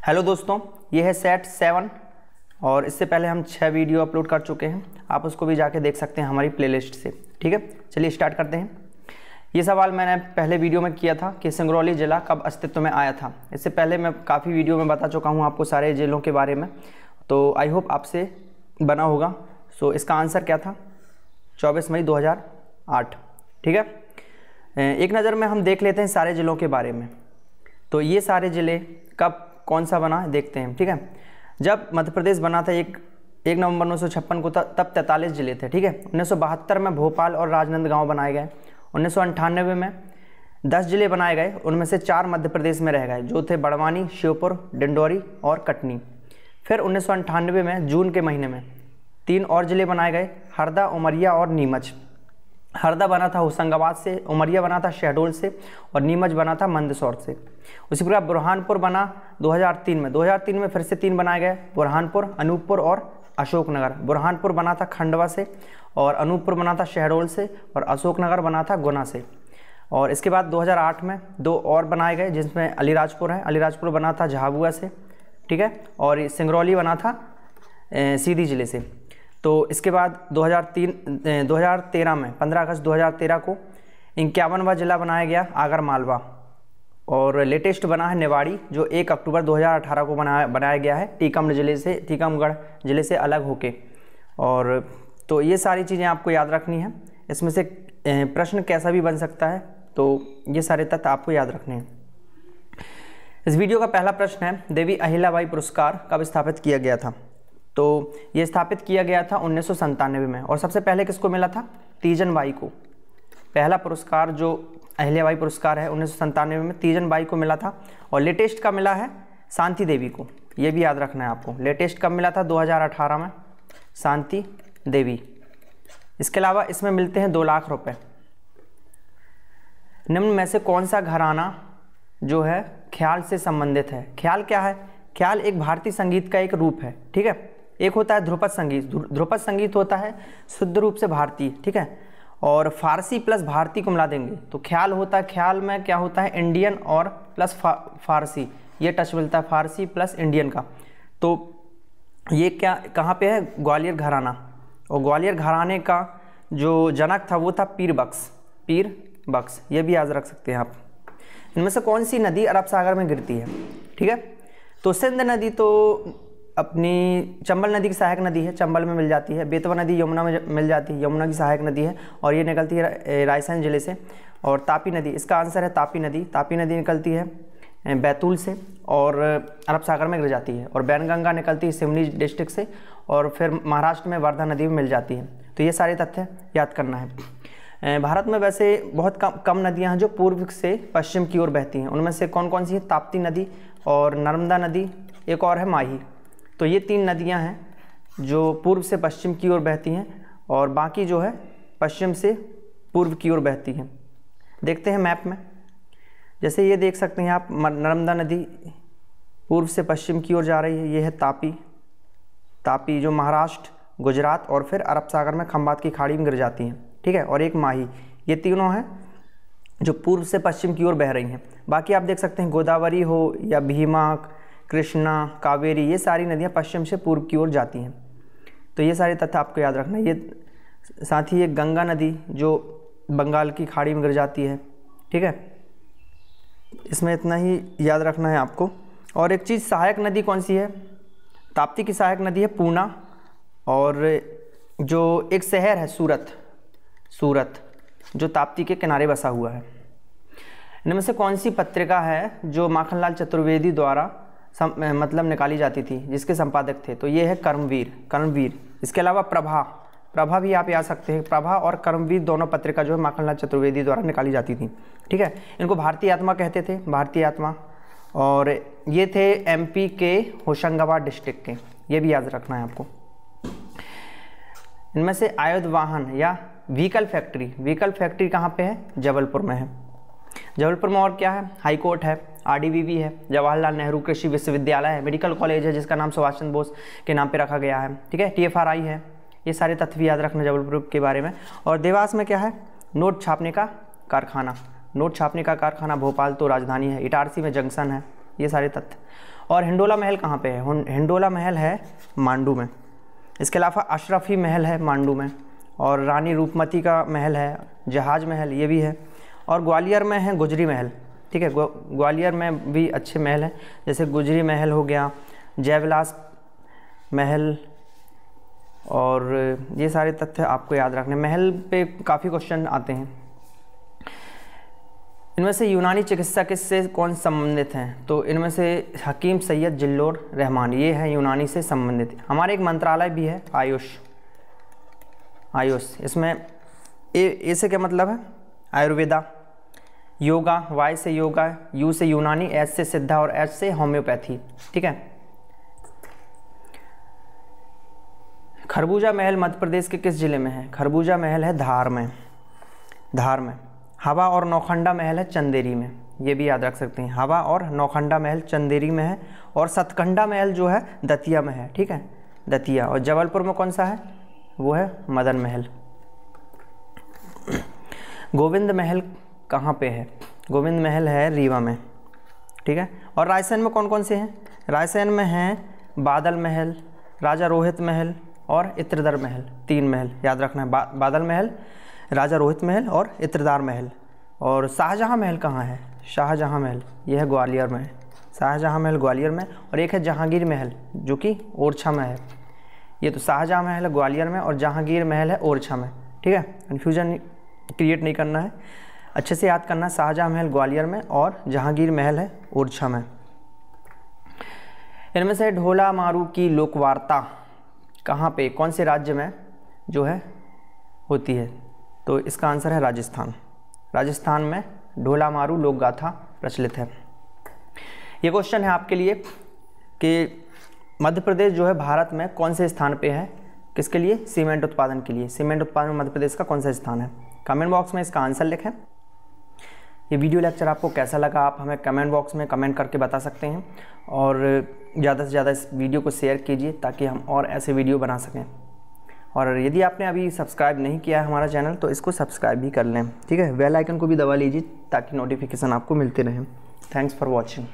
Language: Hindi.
हेलो दोस्तों, ये है सेट सेवन और इससे पहले हम छः वीडियो अपलोड कर चुके हैं। आप उसको भी जाके देख सकते हैं हमारी प्लेलिस्ट से, ठीक है? चलिए स्टार्ट करते हैं। ये सवाल मैंने पहले वीडियो में किया था कि सिंगरौली ज़िला कब अस्तित्व में आया था। इससे पहले मैं काफ़ी वीडियो में बता चुका हूँ आपको सारे जिलों के बारे में। तो आई होप आपसे बना होगा। सो इसका आंसर क्या था? 24 मई 2008 ठीक है? एक नज़र में हम देख लेते हैं सारे ज़िलों के बारे में। तो ये सारे ज़िले कब कौन सा बना देखते हैं, ठीक है? जब मध्य प्रदेश बना था एक एक नवंबर उन्नीस सौ छप्पन को, तब तैंतालीस ज़िले थे, ठीक है? उन्नीस सौ बहत्तर में भोपाल और राजनांदगांव बनाए गए। उन्नीस सौ अट्ठानवे में दस ज़िले बनाए गए, उनमें से चार मध्य प्रदेश में रह गए, जो थे बड़वानी, श्योपुर, डिंडोरी और कटनी। फिर उन्नीस में जून के महीने में तीन और ज़िले बनाए गए, हरदा, उमरिया और नीमच। हरदा बना था होशंगाबाद से, उमरिया बना था शहडोल से और नीमच बना था मंदसौर से। उसी प्रकार बुरहानपुर बना 2003 में। 2003 में फिर से तीन बनाए गए, बुरहानपुर, अनूपपुर और अशोकनगर। बुरहानपुर बना था खंडवा से और अनूपपुर बना था शहडोल से और अशोकनगर बना था गुना से। और इसके बाद 2008 में दो और बनाए गए, जिसमें अलीराजपुर है। अलीराजपुर बना था झाबुआ से, ठीक है? और सिंगरौली बना था सीधी ज़िले से। तो इसके बाद 2003 2013 में 15 अगस्त 2013 को इक्यावनवा जिला बनाया गया, आगर मालवा। और लेटेस्ट बना है निवाड़ी, जो 1 अक्टूबर 2018 को बनाया बनाया गया है टीकम ज़िले से, टीकमगढ़ ज़िले से अलग होके। और तो ये सारी चीज़ें आपको याद रखनी है। इसमें से प्रश्न कैसा भी बन सकता है तो ये सारे तथ्य आपको याद रखने हैं। इस वीडियो का पहला प्रश्न है, देवी अहिल्याबाई पुरस्कार कब स्थापित किया गया था? तो ये स्थापित किया गया था उन्नीस में। और सबसे पहले किसको मिला था? तीजन बाई को। पहला पुरस्कार जो अहिल्याबाई पुरस्कार है उन्नीस में, तीजन बाई को मिला था। और लेटेस्ट का मिला है शांति देवी को। ये भी याद रखना है आपको। लेटेस्ट कब मिला था? 2018 में। शांति देवी। इसके अलावा इसमें मिलते हैं दो लाख रुपए। निम्न में से कौन सा घराना जो है ख्याल से संबंधित है? ख्याल क्या है? ख्याल एक भारतीय संगीत का एक रूप है, ठीक है? एक होता है ध्रुपद संगीत। ध्रुपद संगीत होता है शुद्ध रूप से भारतीय ठीक है? और फारसी प्लस भारतीय को मिला देंगे। तो ख्याल होता है ख्याल में क्या होता है? इंडियन और प्लस फा, फारसी। ये टच मिलता है फारसी प्लस इंडियन का। तो ये क्या कहाँ पे है? ग्वालियर घराना। और ग्वालियर घराने का जो जनक था वो था पीर बख्श पीर बख्श ये भी याद रख सकते हैं आप। इनमें से कौन सी नदी अरब सागर में गिरती है? ठीक है? तो सिंध नदी तो अपनी चंबल नदी की सहायक नदी है, चंबल में मिल जाती है। बेतवा नदी यमुना में मिल जाती है, यमुना की सहायक नदी है और ये निकलती है रायसेन ज़िले से। और तापी नदी, इसका आंसर है तापी नदी। तापी नदी निकलती है बैतूल से और अरब सागर में गिर जाती है। और बैनगंगा निकलती है सिवनी डिस्ट्रिक्ट से और फिर महाराष्ट्र में वर्धा नदी में मिल जाती है। तो ये सारे तथ्य याद करना है। भारत में वैसे बहुत कम कम नदियाँ हैं जो पूर्व से पश्चिम की ओर बहती हैं। उनमें से कौन कौन सी है? ताप्ती नदी और नर्मदा नदी, एक और है माही। तो ये तीन नदियाँ हैं जो पूर्व से पश्चिम की ओर बहती हैं और बाकी जो है पश्चिम से पूर्व की ओर बहती हैं। देखते हैं मैप में। जैसे ये देख सकते हैं आप नर्मदा नदी पूर्व से पश्चिम की ओर जा रही है। ये है तापी। तापी जो महाराष्ट्र, गुजरात और फिर अरब सागर में खम्बात की खाड़ी में गिर जाती हैं। ठीक है? और एक माही। ये तीनों हैं जो पूर्व से पश्चिम की ओर बह रही हैं। बाकी आप देख सकते हैं गोदावरी हो या भीमा कृष्णा, कावेरी, ये सारी नदियाँ पश्चिम से पूर्व की ओर जाती हैं। तो ये सारे तथ्य आपको याद रखना ये साथ ही ये गंगा नदी जो बंगाल की खाड़ी में गिर जाती है, ठीक है? इसमें इतना ही याद रखना है आपको। और एक चीज़, सहायक नदी कौन सी है? ताप्ती की सहायक नदी है पूना। और जो एक शहर है, सूरत सूरत, जो ताप्ती के किनारे बसा हुआ है। इनमें से कौन सी पत्रिका है जो माखनलाल चतुर्वेदी द्वारा मतलब निकाली जाती थी, जिसके संपादक थे। तो ये है कर्मवीर कर्मवीर इसके अलावा प्रभा। प्रभा भी आप याद सकते हैं। प्रभा और कर्मवीर दोनों पत्रिका जो है माखनलाल चतुर्वेदी द्वारा निकाली जाती थी। ठीक है? इनको भारतीय आत्मा कहते थे, भारतीय आत्मा। और ये थे एमपी के होशंगाबाद डिस्ट्रिक्ट के। ये भी याद रखना है आपको। इनमें से आयुध वाहन या व्हीकल फैक्ट्री। व्हीकल फैक्ट्री कहाँ पे है? जबलपुर में है। जबलपुर में और क्या है? हाई कोर्ट है आरडीवीवी है, जवाहरलाल नेहरू कृषि विश्वविद्यालय है मेडिकल कॉलेज है, जिसका नाम सुभाष चंद्र बोस के नाम पे रखा गया है, ठीक है? टीएफआरआई है, ये सारे तथ्य याद रखना जबलपुर के बारे में। और देवास में क्या है? नोट छापने का कारखाना, नोट छापने का कारखाना भोपाल तो राजधानी है, इटारसी में जंक्शन है, ये सारे तथ्य। और हिंडोला महल कहाँ पे है? हिंडोला महल है मांडू में, इसके अलावा अशरफी महल है मांडू में, और रानी रूपमती का महल है, जहाज़ महल, ये भी है। और ग्वालियर में है गुजरी महल, ठीक है? ग्वालियर में भी अच्छे महल हैं, जैसे गुजरी महल हो गया, जयविलास महल और ये सारे तथ्य आपको याद रखने। महल पे काफ़ी क्वेश्चन आते हैं। इनमें से यूनानी चिकित्सा किससे कौन संबंधित हैं? तो इनमें से हकीम सैयद जिल्लोर रहमान, ये हैं यूनानी से संबंधित। हमारे एक मंत्रालय भी है, आयुष। आयुष, इसमें ए ए से क्या मतलब है? आयुर्वेदा। योगा, वाई से योगा, यू से यूनानी, एच से सिद्धा और एच से होम्योपैथी। ठीक है? खरबूजा महल मध्य प्रदेश के किस ज़िले में है? खरबूजा महल है धार में। धार में। हवा और नौखंडा महल है चंदेरी में। ये भी याद रख सकते हैं। हवा और नौखंडा महल चंदेरी में है और सतखंडा महल जो है दतिया में है। ठीक है? दतिया। और जबलपुर में कौन सा है? वो है मदन महल। गोविंद महल कहाँ पे है? गोविंद महल है रीवा में ठीक है? और रायसेन में कौन कौन से हैं? रायसेन में हैं बादल महल राजा रोहित महल और इत्रदर महल तीन महल याद रखना है बा, बादल महल राजा रोहित महल और इत्रदार महल। और शाहजहाँ महल कहाँ है? शाहजहाँ महल ये है ग्वालियर में। शाहजहाँ महल ग्वालियर में और एक है जहांगीर महल जो कि ओरछा में है। ये तो शाहजहाँ महल है ग्वालियर में और जहांगीर महल है ओरछा में ठीक है? कन्फ्यूज़न क्रिएट नहीं करना है। अच्छे से याद करना शाहजहाँ महल ग्वालियर में और जहांगीर महल है ओरछा में। इनमें से ढोला मारू की लोकवार्ता कहाँ पे, कौन से राज्य में जो है, होती है? तो इसका आंसर है राजस्थान। राजस्थान में ढोला मारू लोक गाथा प्रचलित है। ये क्वेश्चन है आपके लिए कि मध्य प्रदेश जो है भारत में कौन से स्थान पे है? किसके लिए? सीमेंट उत्पादन के लिए। सीमेंट उत्पादन मध्य प्रदेश का कौन सा स्थान है? कमेंट बॉक्स में इसका आंसर लिखें। ये वीडियो लेक्चर आपको कैसा लगा आप हमें कमेंट बॉक्स में कमेंट करके बता सकते हैं और ज़्यादा से ज़्यादा इस वीडियो को शेयर कीजिए ताकि हम और ऐसे वीडियो बना सकें। और यदि आपने अभी सब्सक्राइब नहीं किया है हमारा चैनल तो इसको सब्सक्राइब भी कर लें, ठीक है? बेल आइकन को भी दबा लीजिए ताकि नोटिफिकेशन आपको मिलते रहें। Thanks for watching.